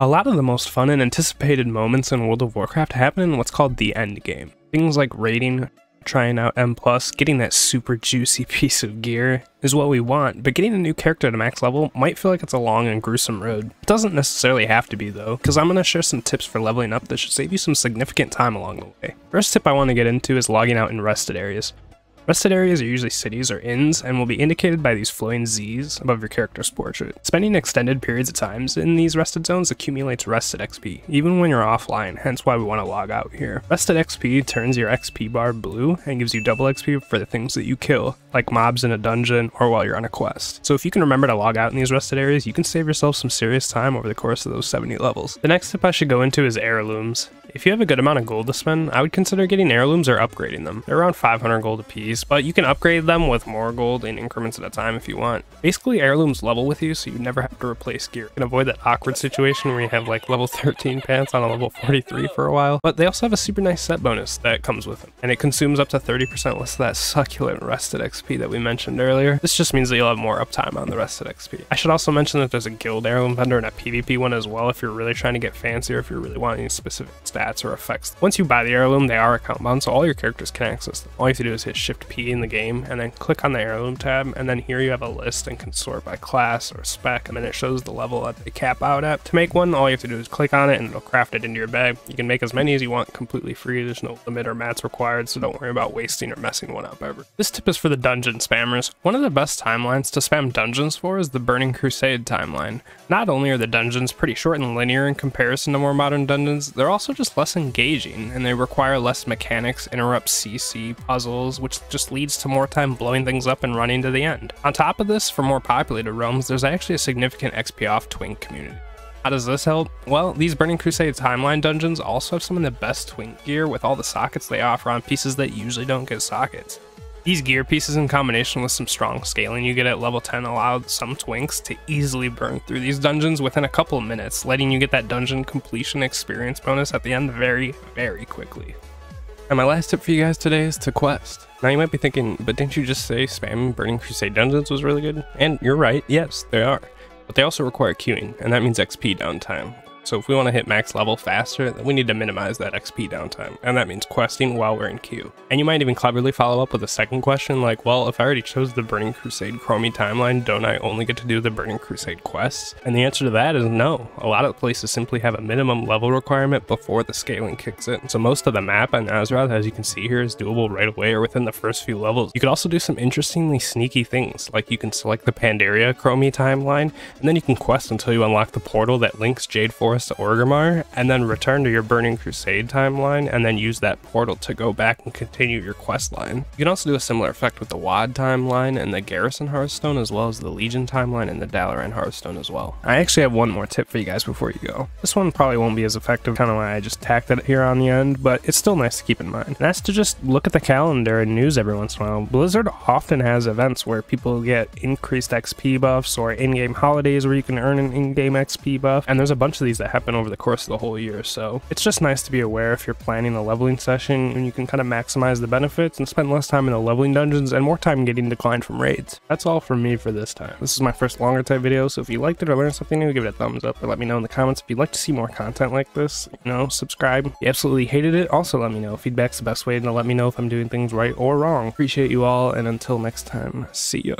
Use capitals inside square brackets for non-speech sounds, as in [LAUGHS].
A lot of the most fun and anticipated moments in World of Warcraft happen in what's called the end game. Things like raiding, trying out M+, getting that super juicy [LAUGHS] piece of gear is what we want, but getting a new character to max level might feel like it's a long and gruesome road. It doesn't necessarily have to be though, because I'm going to share some tips for leveling up that should save you some significant time along the way. First tip I want to get into is logging out in rested areas. Rested areas are usually cities or inns and will be indicated by these flowing Z's above your character's portrait. Spending extended periods of times in these rested zones accumulates rested XP, even when you're offline, hence why we want to log out here. Rested XP turns your XP bar blue and gives you double XP for the things that you kill, like mobs in a dungeon or while you're on a quest. So if you can remember to log out in these rested areas, you can save yourself some serious time over the course of those 70 levels. The next tip I should go into is heirlooms. If you have a good amount of gold to spend, I would consider getting heirlooms or upgrading them. They're around 500 gold a piece, but you can upgrade them with more gold in increments at a time if you want. Basically, heirlooms level with you, so you never have to replace gear. You can avoid that awkward situation where you have like level 13 pants on a level 43 for a while. But they also have a super nice set bonus that comes with them, and it consumes up to 30% less of that succulent rested XP that we mentioned earlier. This just means that you'll have more uptime on the rested XP. I should also mention that there's a guild heirloom vendor and a PvP one as well if you're really trying to get fancy or if you're really wanting specific stats stats or effects. Once you buy the heirloom, they are account bound, so all your characters can access them. All you have to do is hit Shift In the game, and then click on the heirloom tab, and then here you have a list and can sort by class or spec, and then it shows the level that they cap out at. To make one, all you have to do is click on it, and it'll craft it into your bag. You can make as many as you want completely free. There's no limit or mats required, so don't worry about wasting or messing one up ever. This tip is for the dungeon spammers. One of the best timelines to spam dungeons for is the Burning Crusade timeline. Not only are the dungeons pretty short and linear in comparison to more modern dungeons, they're also just less engaging and they require less mechanics, interrupt CC puzzles, which just leads to more time blowing things up and running to the end. On top of this, for more populated realms, there's actually a significant XP off twink community. How does this help? Well, these Burning Crusade timeline dungeons also have some of the best twink gear with all the sockets they offer on pieces that usually don't get sockets. These gear pieces in combination with some strong scaling you get at level 10 allowed some twinks to easily burn through these dungeons within a couple of minutes, letting you get that dungeon completion experience bonus at the end very, very quickly. And my last tip for you guys today is to quest. Now you might be thinking, but didn't you just say spamming Burning Crusade dungeons was really good? And you're right, yes, they are. But they also require queuing, and that means XP downtime, so if we want to hit max level faster, then we need to minimize that XP downtime, and that means questing while we're in queue. And you might even cleverly follow up with a second question like, well, if I already chose the Burning Crusade Chromie timeline, don't I only get to do the Burning Crusade quests? And the answer to that is no. A lot of places simply have a minimum level requirement before the scaling kicks in. So most of the map on Azeroth, as you can see here, is doable right away or within the first few levels. You could also do some interestingly sneaky things, like you can select the Pandaria Chromie timeline, and then you can quest until you unlock the portal that links Jade Forest To Orgrimmar, and then return to your Burning Crusade timeline, and then use that portal to go back and continue your quest line. You can also do a similar effect with the WoD timeline and the Garrison Hearthstone, as well as the Legion timeline and the Dalaran Hearthstone as well. I actually have one more tip for you guys before you go. This one probably won't be as effective, kind of why I just tacked it here on the end, but it's still nice to keep in mind. And that's to just look at the calendar and news every once in a while. Blizzard often has events where people get increased XP buffs or in-game holidays where you can earn an in-game XP buff, and there's a bunch of these that happen over the course of the whole year. So it's just nice to be aware if you're planning a leveling session and you can kind of maximize the benefits and spend less time in the leveling dungeons and more time getting declined from raids. That's all from me for this time. This is my first longer type video, so if you liked it or learned something new, give it a thumbs up or let me know in the comments. If you'd like to see more content like this, you know, subscribe. If you absolutely hated it, also let me know. Feedback's the best way to let me know if I'm doing things right or wrong. Appreciate you all, and until next time, see ya.